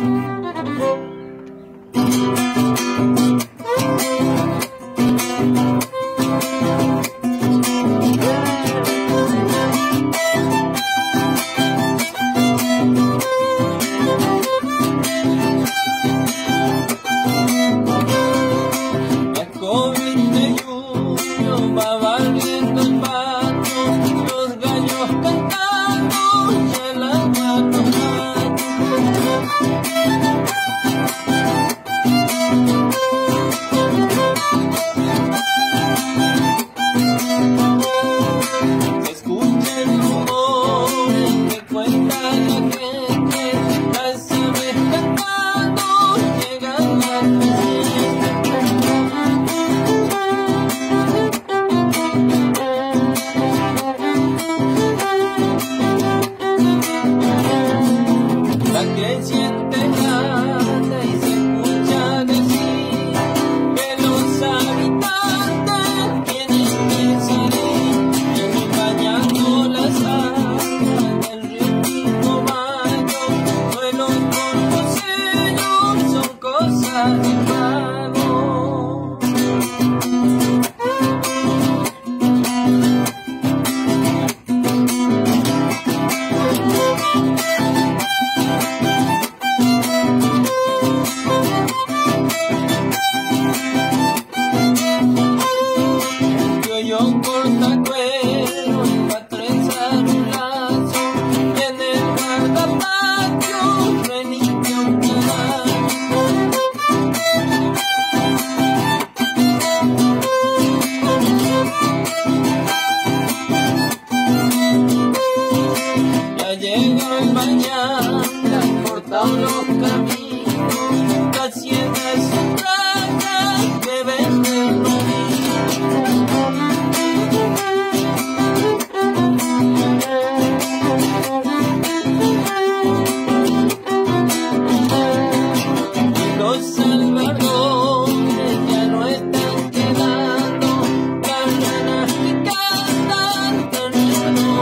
llega el mañana, cortado los caminos.